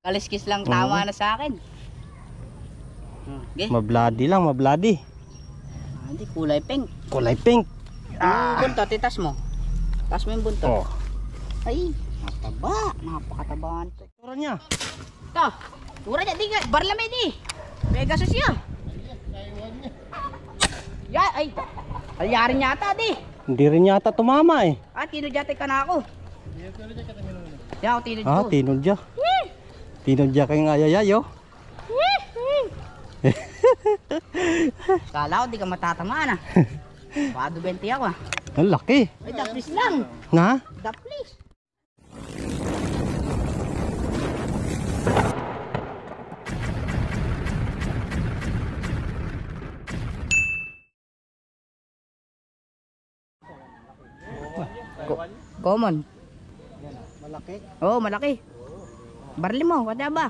Kaliskis lang tama na sa akin. Okay. Mabladi lang, mabladi. Ah, hindi, kulay pink. Kulay pink. Ah. buntot, itas mo. Tas mo yung buntot. Oh. Ay, mataba. Napakataba nito. Tura niya. Ito, tura niya, di nga, barlamay di. Pegasus yan. Ya, ay, alyarin yata di. Hindi rin yata tumama eh. Ah, tinudjate ka na ako. Ya, ako tinudyo. Ah, tinudya. Tinudya kay ngayayayo. Kala ko di ka matatamaan ah. Pado 20 ako ah. Ang laki. Ay, daplis lang. Na? Daplis. Co- Common. Malaki. Oh, malaki. Barli mo, kaya ba?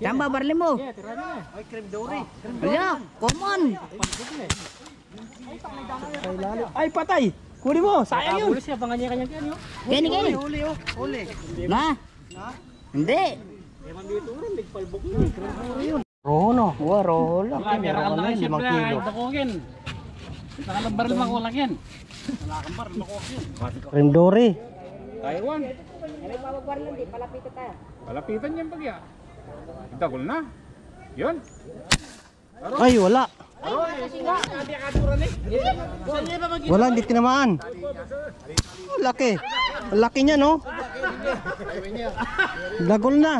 Yan ba, barli mo? Ay, cream dory. Wala, common. Ay, patay. Kuli mo, sayang yun. Gani, gani. Huli, oh. Huli. Na. Hindi. Rono. Wow, rola. Meron ka na limang kilo. Nakalambar naman ko lang yan. Cream dory. Taiwan. May papabarlan di, palapit tayo. Palapitan yan pag ya. Itagol na. Yun. Ay, wala. Wala, hindi tinamaan. Oh, laki. Ang Laki niya, no? Dagol na.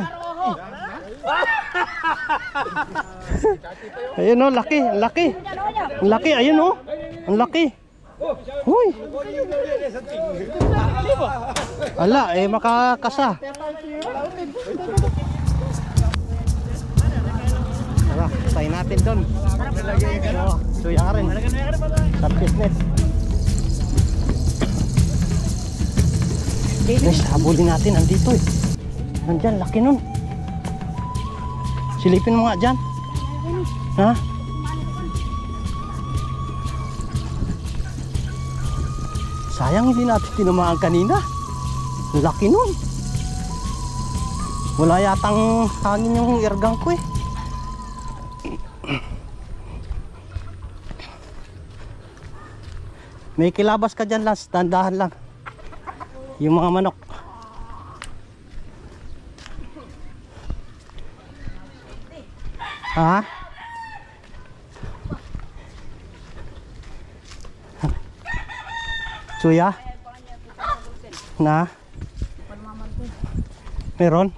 ayun, no? Laki. Ang Laki. Ang laki. Ayun, no? Ang laki. Huy. Ala, eh, makakasa. Tara, tayo natin doon. Oo, suya ka rin. Sa business. Guys, habulin natin. Andito eh. Nandyan, laki nun. Silipin mo nga dyan. Ha? Sayang hindi natin tinamaan kanina. Laki nun. Wala yatang hangin yung irgang ko eh. May kilabas ka dyan, Lance. Dandahan lang. Yung mga manok. Ha? Suya? Na? Meron?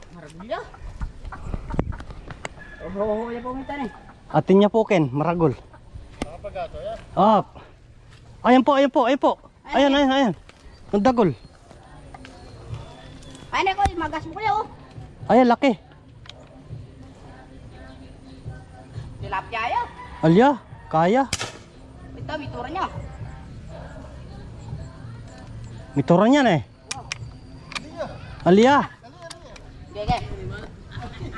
Atin niya po, Ken. Maragol. Ah. Ayan po, ayan po, ayan po. Ayan, ayan, ayan. Ang dagol. Ay, nako, magas mo kuya oh. Ayan, laki. Tilapia yun. Alya, kaya. Ito, bitura niya. Mitura niyan eh. Alya. Gege.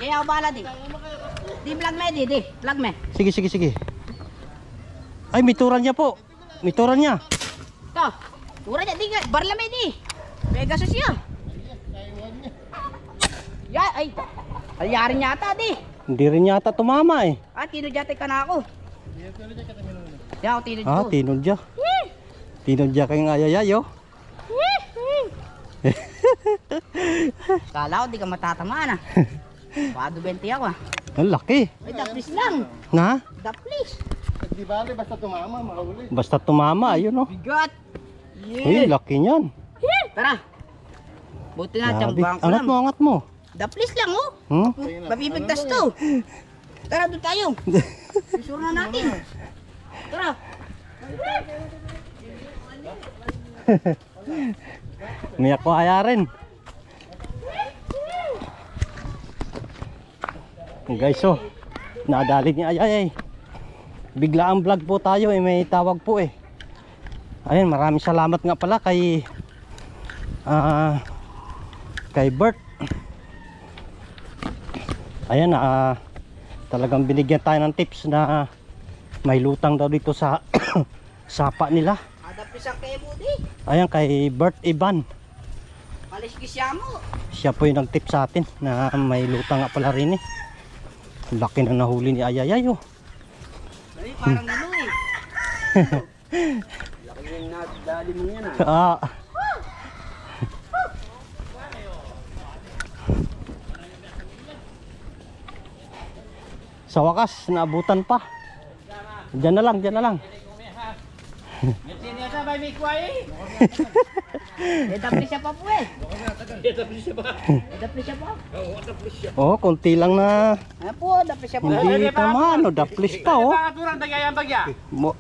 Gege, ako bahala di. Di vlog me, di, di. Vlog me. Sige, sige, sige. Ay, mituran niya po. Mituran niya. Ito. Tura niya, di nga. Barlamay di. Pegasus yan. Ya, ay. Alyarin yata di. Hindi rin yata tumama eh. Ah, tinudjate ka na ako. Ya, ako tinudyo. Ah, tinudya. Tinudya kay ngayayayo. Kala ko di ka matatamaan ah. Pado 20 ako ah. Ang laki. Ay, daplis lang. Na? Daplis. Basta tumama, ayun oh. Bigat. Uy, laki niyan. Tara. Buti na, tiyambang ko Angat mo, angat mo. Daplis lang oh. Hmm? Mabibigtas to. Tara, doon tayo. Susuro na natin. Tara. Umiyak ko kaya rin. Guys, oh. Nadali niya. Ay, ay, ay. Bigla ang vlog po tayo eh. May tawag po eh. Ayun, maraming salamat nga pala kay ah kay Bert. Ayan, ah talagang binigyan tayo ng tips na may lutang daw dito sa sapa nila. Adapis ang kayo mo. Ayan kay Bert Iban. Kaliskis siya mo. Siya po yung nag-tip sa atin na may lutang nga pala rin eh. Laki na nahuli ni Ayayay oh. Ay, parang ano eh. Laki yung nadali mo yan Ah. ah. Sa wakas, naabutan pa. Diyan na lang, diyan na lang. Eh, dapli siya pa po eh. Eh, dapli siya pa. Eh, dapli siya pa. Oh, konti lang na Ayan po, dapli siya pa. hindi tama, no, daplis pa oh. Mo,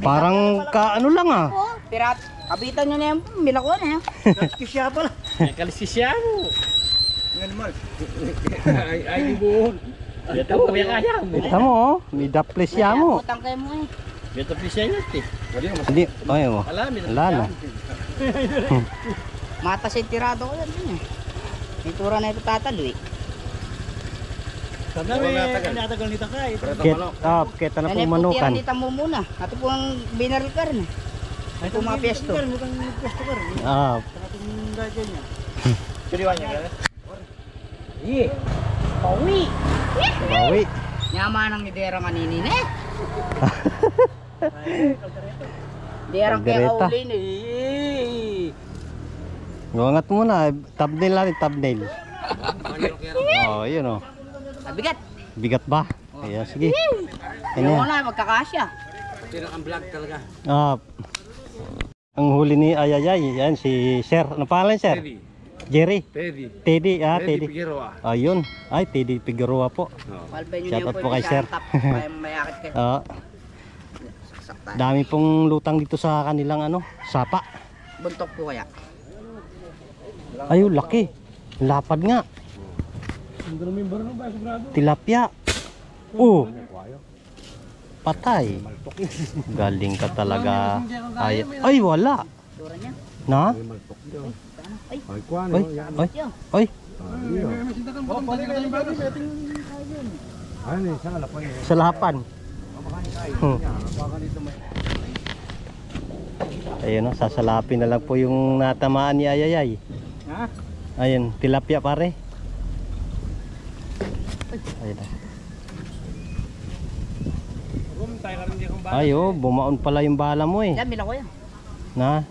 parang ka ano lang ah. Pirat. Kapitan nyo na yan po, milako na yan. Kaliskis siya pala. Kalisisya mo. Ay, ay, di buhon. Ito, mo oh, may daplis siya mo. Putang kayo mo eh. Ito pisya yun, eh. Hindi, ay mo. Wala, may Wala na. Mata sentirado ko yan din eh. May tura na ito tatalo eh. Sabi namin, tinatagal nito ka eh. Ket, ah, kita na Yan po eh, po manukan. tira nita mo muna. Ito po ang binaril ka rin eh. Ito po mga piesto. Ah, Siriwan niya ka Iya. Pawi. bawi. Nyaman ang idera kaninin eh. Derang kaya Kaldereta. kaulin eh. Iwangat muna, thumbnail natin, thumbnail. Oh, yun oh. Mabigat. Bigat ba? Ayan, sige. Ano yan? na, magkakasya. ang vlog talaga. Ah, ang huli ni Ayayay, yan si Sir. Ano pangalan Sir? Jerry. Teddy. Teddy, ah, Teddy. Figueroa. Ayun. Ay, Teddy Figueroa po. Malbay nyo na Shoutout yan po kay yung sir. Kaya mayakit kayo. Ah, Saksak dami pong lutang dito sa kanilang ano, sapa. Buntok po kaya. Ayun, laki. Lapad nga. Tilapia. Oh. Patay. Galing ka talaga. Ay, ay wala. Na? Ay, Ay, ay, ay. Sa lapan. Hmm. Ayun o, sasalapin na lang po yung natamaan ni Ayayay. Ha? Ayun, tilapia pare. Ayun na. Ay oh, bumaon pala yung bala mo eh. Yan, bilang ko yan. Na?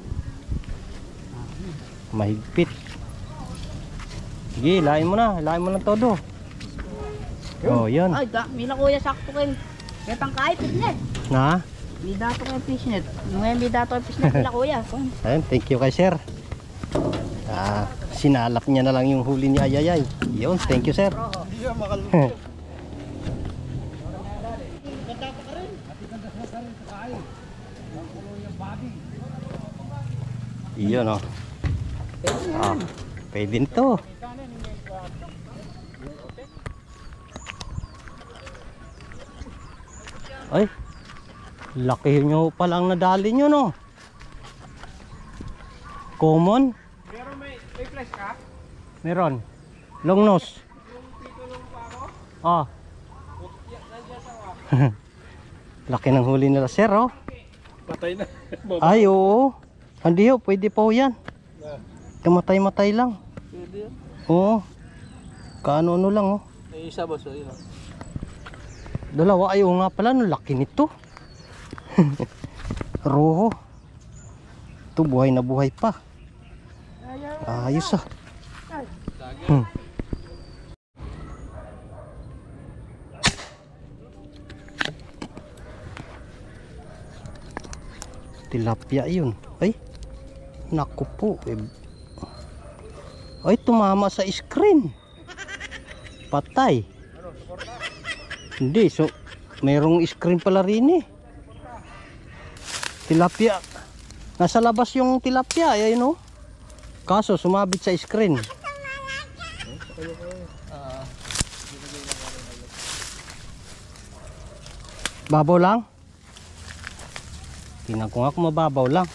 Mahigpit. Sige, lain mo na. Lain mo ng todo. Oh, yun. Ay, da, bilang ko yan sakto kayo. Ketang kahit fishnet. Na? May dato kayo fishnet. Ngayon may dato kayo fishnet nila kuya. Kung Ayun, thank you kay sir. Ah, sinalap niya na lang yung huli ni Ayayay. Yun, thank you sir. Iyon oh. Ah, pwede to. Ay, laki nyo palang nadali nyo no. Common? Pero may, may flash ka? Meron. Long nose. Ah. Laki ng huli nila sir oh. Patay na. Ay oo. Hindi ho, pwede pa ho yan. Kamatay-matay lang. Pwede yun. Oo. Kaano-ano lang oh. May isa boss, ayun. Dalawa ay oo nga pala, no, laki nito. Roho. Ito buhay na buhay pa. Ayos ah. Hmm. Tilapia yun. Ay. Naku po. Eh. Ay, tumama sa screen. Patay. Hindi, so merong screen pala rin eh. Tilapia. Nasa labas yung tilapia, ayun oh. Kaso sumabit sa screen. Babaw lang? Tingnan ko nga kung mababaw lang.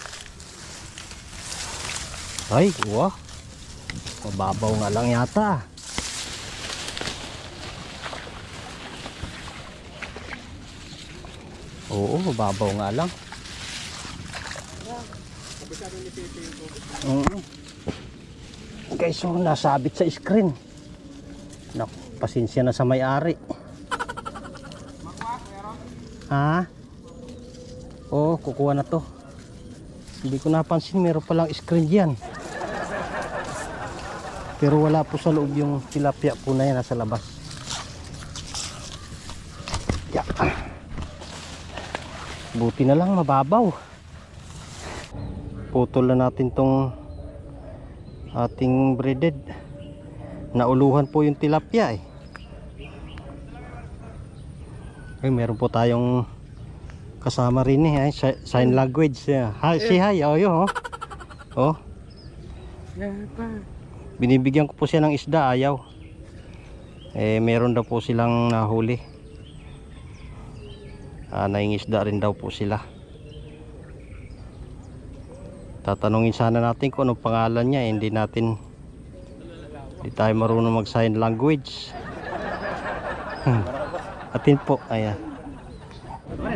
Ay, wah. Mababaw nga lang yata. Oo, mababaw nga lang. Oo. Guys, so nasabit sa screen. Nak, pasensya na sa may-ari. Ha? Oo, kukuha na to. Hindi ko napansin, meron palang screen diyan. Pero wala po sa loob yung tilapia po na yan nasa labas. Buti na lang mababaw. Putol na natin tong ating breaded. Nauluhan po yung tilapia eh. Ay, meron po tayong kasama rin eh, si- sign language. eh. Hi, say hi, oh, yun, oh. Oh. Binibigyan ko po siya ng isda, ayaw. Eh, meron daw po silang nahuli. Ah, naingisda rin daw po sila. Tatanungin sana natin kung anong pangalan niya, hindi natin hindi tayo marunong mag sign language. Atin po, ayan.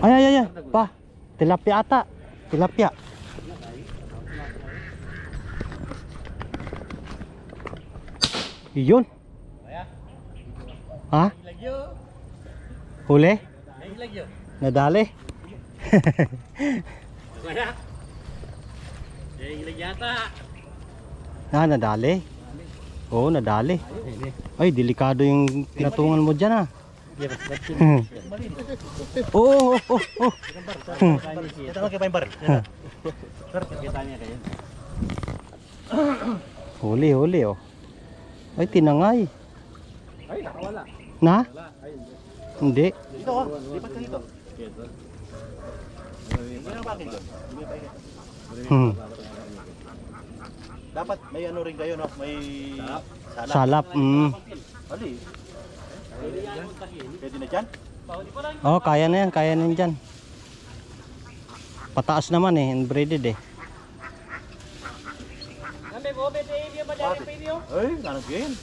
Ay, ay, ay, pa. Tilapia ata. Tilapia. Iyon. Ha? Huli? Nadali? Ah, nadali? Oo, nadali. Ay, delikado yung tinatungan mo dyan ah. Oo, oo, oo, oo. Kita lang kayo pa yung bar. Huli, huli oh. Ay, tinangay. Ay, nakawala. Na? Hindi. Dito oh, lipat ka dito. Doon. Hmm. Dapat may ano rin kayo no, may salap. Salap. Mm. Ali. Pwede na dyan? Oh, kaya na yan, kaya na yan dyan. Pataas naman eh, inbreeded eh. Ay, game.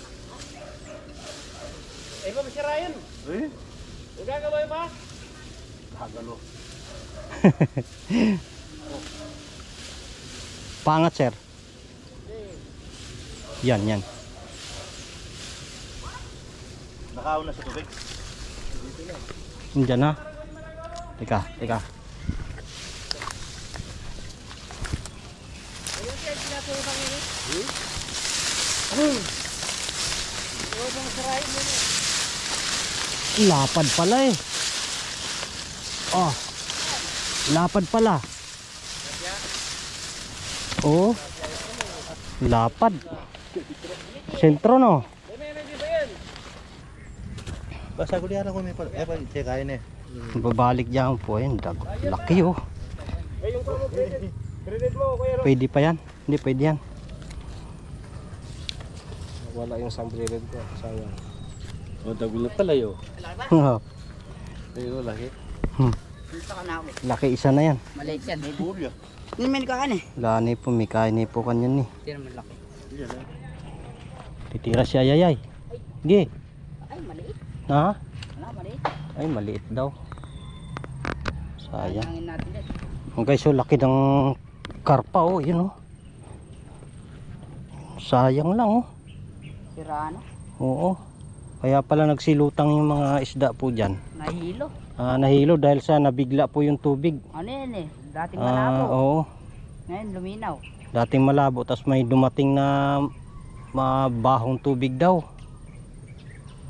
Eh, ba si Ryan? Ay, Nagagawin pa? Hagalo. Pangat sir. Yan, yan. Nakaon na sa tubig. Diyan na. Teka, teka. Lapad pala eh. Oh. Lapad pala. Oh. Lapad. Sentro no. Basta ko diyan ako may pa. Eh, kaya na eh. Babalik diyan po yan. Laki oh. Pwede pa yan. Hindi pwede yan. Wala yung sambrilan ko. Sayang. O, dagul na pala yun. Ayun, laki. Ako. Laki isa na yan. Maliit yan. May bulya. Hindi man kakan eh. Lani po, may kain po kanyan ni. Hindi naman laki. Titira si Ayayay. Gi. Ay, maliit. Ha? Wala, maliit. Ay, maliit daw. Sayang. Guys, so laki ng karpa oh, yun oh. Sayang lang oh. Sira na. Oo. Kaya pala nagsilutang yung mga isda po dyan. Nahilo. Ah, nahilo dahil sa nabigla po yung tubig. Ano yan eh? Dating Ah, malabo. oo. Ngayon, luminaw. Dating malabo, tapos may dumating na mabahong tubig daw.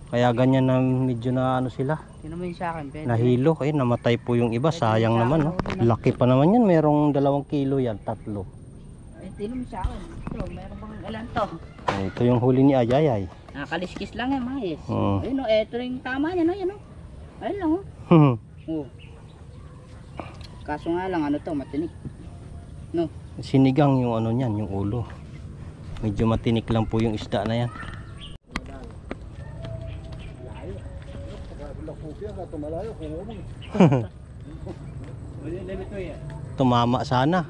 Kaya ganyan na medyo na ano sila, Sino mo yun sa akin? Pwede. nahilo. Ay, namatay po yung iba. Sayang naman. Oh. Laki pa naman yan. Merong dalawang kilo yan, tatlo. Eh, sino mo sa akin? Ito, meron bang ilan to? Ito yung huli ni Ayayay. Nakaliskis lang yan mga yes. Oo. Ayun o, eto yung tama niya no, yan o. Ayun lang o. Oh. Kaso nga lang, ano to, matinik. No, Sinigang yung ano niyan, yung ulo. Medyo matinik lang po yung isda na yan. Tumama sana.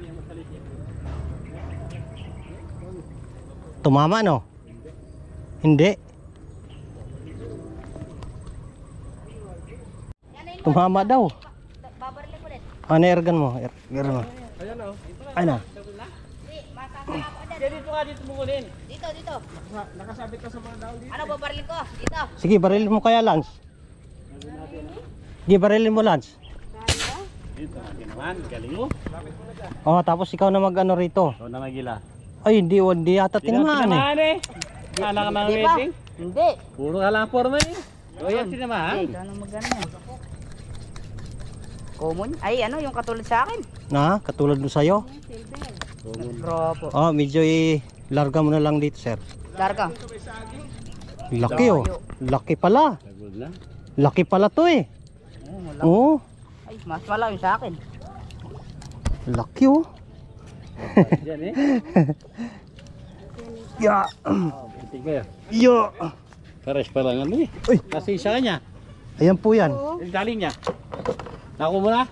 Tumama no? Hindi. Tumama daw. babalik ulit. Ano ergan mo? Er, ergan mo. Ayan o. Ay na. Dyan. nga dito mo kunin? Dito, dito. Nakasabit ka sa mga daw dito. Ano ba baril ko? Dito. Sige, barilin mo kaya, Lance. Sige, barilin mo, Lance. Dito, naman. Galing mo. Oh, tapos ikaw na mag-ano rito. Ikaw na magila. Ay, hindi, hindi yata tinamaan eh. eh. Kala ka mga Hindi ba? wedding? Hindi. Puro ka lang forma eh. O yan, sinamahan. Hindi, ikaw nang magano yan. Common? Ay, ano, yung katulad sa akin. Na, katulad mo sa'yo. Propo. Oh, medyo i larga mo na lang dito, sir. Larga. Laki oh. Laki pala. Laki pala to eh. Oh, wala. Oo, Ay, mas malaki sa akin. laki oh. Yan eh. Ya. Putik ba yan? Yo. Pares pa lang ano eh. Kasi isa kanya. Ayan po yan. Yung galing niya. Naku mo na.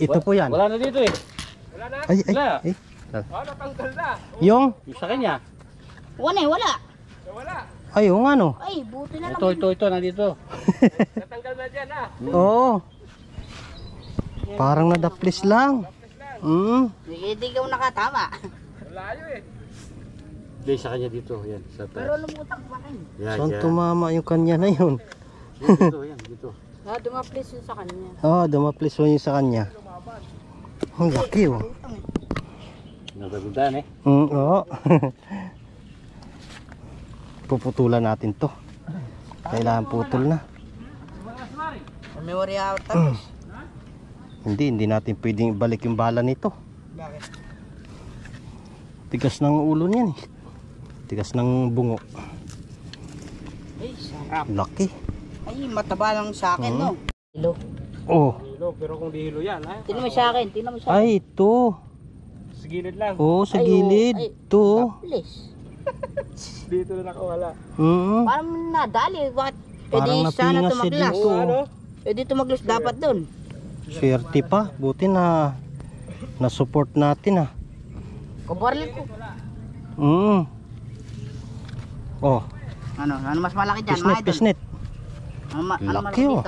Ito po yan. Wala na dito eh. Ay, ay, Wala. ay. Yung, Yung sa kanya. Wala eh, wala. ay, yung ano. Ay, buti na lang. Ito, ito, ito, nandito. Oo. Parang nadaplis lang. Mm. Hindi ikaw nakatama. Hindi, sa kanya dito. Yan, sa Pero taas. lumutak pa rin. Yan, Saan yan. tumama yung kanya na yun? Dito, yan, dito. Ah, dumaplis yun sa kanya. Oh, dumaplis mo yung sa kanya. Ang laki oh. Natagundan eh. Mm, oo. Puputulan natin to. Kailangan putol na. Memory out tapos. Hindi, hindi natin pwedeng ibalik yung bala nito. Bakit? Tigas ng ulo niyan eh. Tigas ng bungo. Ay, sarap. Laki. Ay, mataba lang sa akin, no? Hilo. Oh, pero kung di hilo yan, ha? Tingnan mo sa akin, tingnan mo sa akin. ay ito. Sa gilid lang. Oh, sa Ay, oh, gilid. ay. Ito. Please. Dito na nakawala. Mm. Parang nadali. Bakit? Parang Pwede sana napingas siya tumaglas. dito. ano? Pwede tumaglas dapat dun. Swerte pa. Buti na na-support natin ah. Kabaril ko. Mm. Oh, Ano? Ano mas malaki dyan? pisnet, mga idol? pisnet. Ano, ma- ano Laki, malaki oh.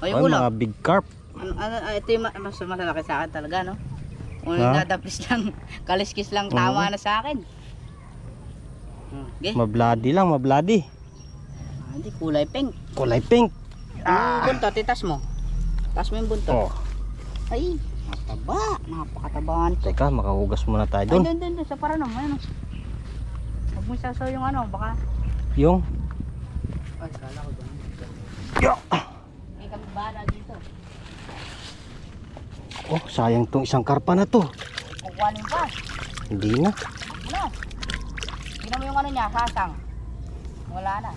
Ay, ulo. mga big carp. Ano, ano, ah, ito yung ma- mas malaki sa akin talaga, no? Ha? dadapis lang, kaliskis lang, tama na sa akin. Hmm, Okay. Mabladi lang, mabladi. Ah, hindi, kulay pink. Kulay pink. Yung buntot, itas mo. Tas mo yung buntot. Oh, Ay, mataba. Napakatabahan to. teka, makahugas muna tayo Ay, doon. doon, doon, doon, sa paranom. Ayun. oh. Huwag mo sasaw yung ano, baka... Yung, Ay, kala ko doon. yo. May kami bahala dito. Oh, sayang tong isang karpa na to. Kukuhanin pa. Hindi na. Ano? Tingnan mo yung ano niya, sasang. Wala na.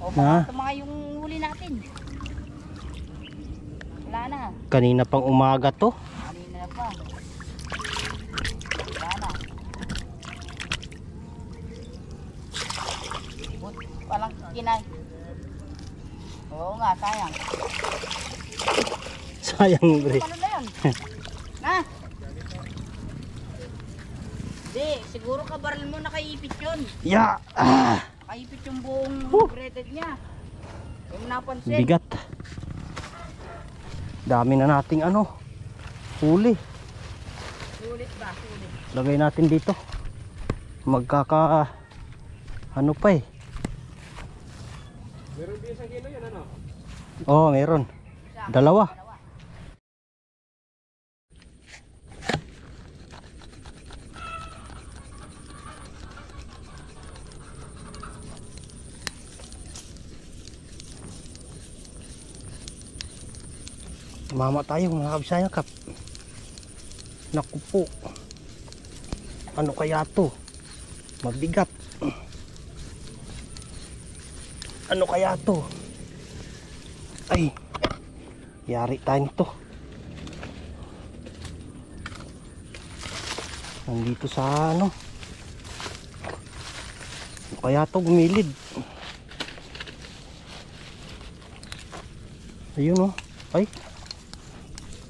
O baka ito mga yung huli natin. Wala na. Kanina pang umaga to. Kanina na pa. Wala na. But, walang kinay. Oo nga, sayang. Sayang, bre. Ano na yun? na? Hindi, siguro kabaril mo nakaipit yun. Ya. Ah, Nakaipit yung buong breaded niya. Mo napansin. bigat. Dami na nating ano. Huli. Sulit ba? Sulit. Lagay natin dito. Magkaka ano pa eh. Meron din sa kilo yan ano? Oo, meron. Dalawa. Mama tayo mga kabisaya kap. Naku po. Ano kaya to? Mabigat. Ano kaya to? Ay. Yari tayo nito. Nandito sa ano? Ano kaya to gumilid? Ayun oh. Ay.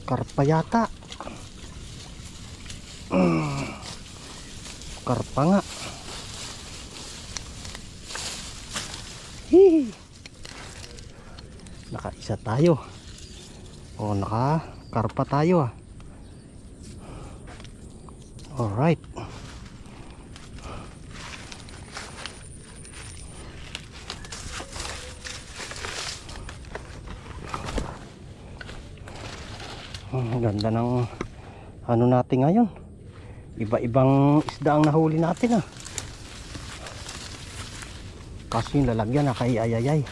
Karpa yata. Karpa nga. Tayo. O naka karpa tayo ah. Alright. Ang ganda ng ano natin ngayon. Iba-ibang isda ang nahuli natin ah. Kasi yung lalagyan na kay ayayay.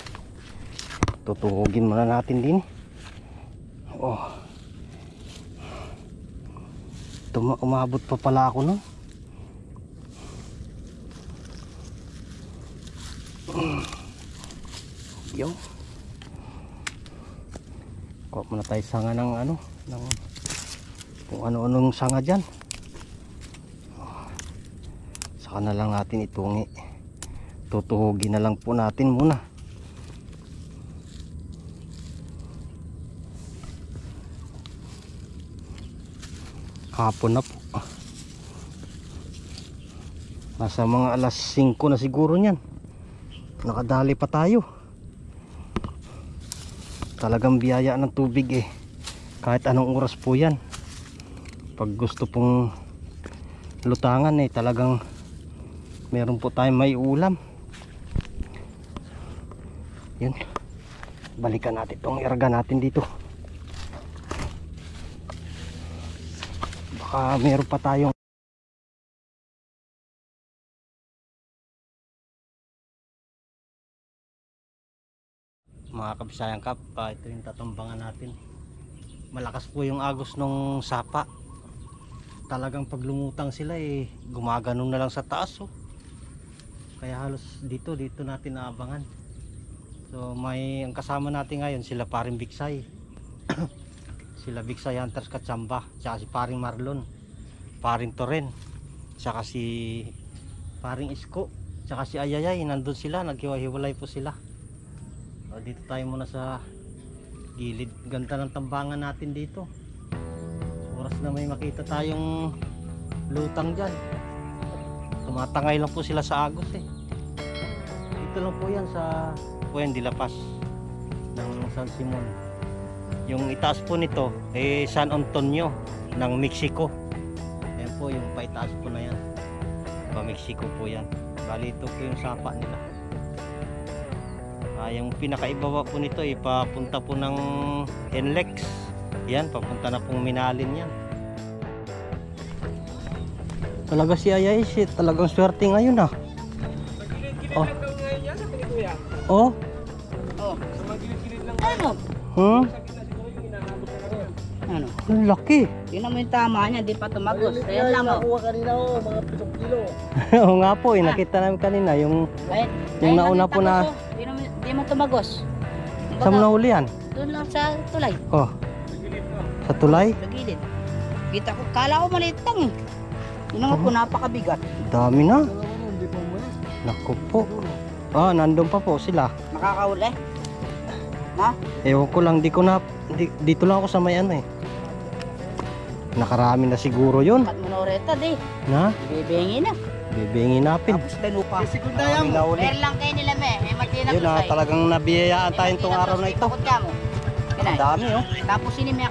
Tutuhugin muna natin din. Oh. Tuma umabot pa pala ako no. Yo. Kuha muna tayo sanga ng ano, ng kung ano-anong sanga diyan. Saka na lang natin itungi. Tutuhugin na lang po natin muna. Hapon na po. Nasa mga alas 5 na siguro niyan. Nakadali pa tayo. Talagang biyaya ng tubig eh. Kahit anong oras po yan. Pag gusto pong lutangan eh talagang meron po tayong may ulam. Yun. Balikan natin itong irga natin dito. Baka meron pa tayong mga kabisayang kap ah, ito yung tatambangan natin. Malakas po yung agos nung sapa. Talagang pag lumutang sila eh gumaganon na lang sa taas oh. kaya halos dito dito natin naabangan so may ang kasama natin ngayon sila paring Biksay sila Biksay Hunters Katsamba tsaka si paring Marlon paring Toren tsaka si paring Isko tsaka si Ayayay nandun sila naghiwa-hiwalay po sila. O, dito tayo muna sa gilid. Ganda ng tambangan natin dito. Oras na may makita tayong lutang dyan. Tumatangay lang po sila sa agos eh. Dito lang po yan sa Puente La Paz ng San Simon yung itaas po nito eh San Antonio ng Mexico yan po yung paitaas po na yan pa Mexico po yan bali ito po yung sapa nila Ah, yung pinakaibaba po nito ay papunta po ng Henlex. Yan, papunta na pong Minalin yan. Talaga si Ayay, si talagang swerte ngayon ah. Oh. Oh. Oh. Ano? Hmm? Ano? Ang laki. Tingnan mo yung tama niya, di pa tumagos. Ayan lang oh. kanina oh, mga pitong kilo. Oo nga po, eh, nakita namin kanina yung Ayan, Yung lang nauna po na- tagos, oh. Di naman, di man tumagos. sa nahuli yan. Doon lang sa tulay, Oh. Sa tulay, sa gilid. Kita ko, kala ko maliit lang eh. Yun nga po, napakabigat. dami na. Naku po. Ah, nandun pa po sila. Makakauli. Ewan ko lang, di ko na, di, dito lang ako sa may ano eh. Nakarami na siguro yun. Kat monoreta di. Na, Bibengi na. bibingin natin. Tapos danupa. Maraming nahuli. Meron lang kayo nila me. May magtinag Yun ah, talagang nabiyayaan tayo itong araw na ito. Ang dami oh. Ang dami oh. Tapos sinimaya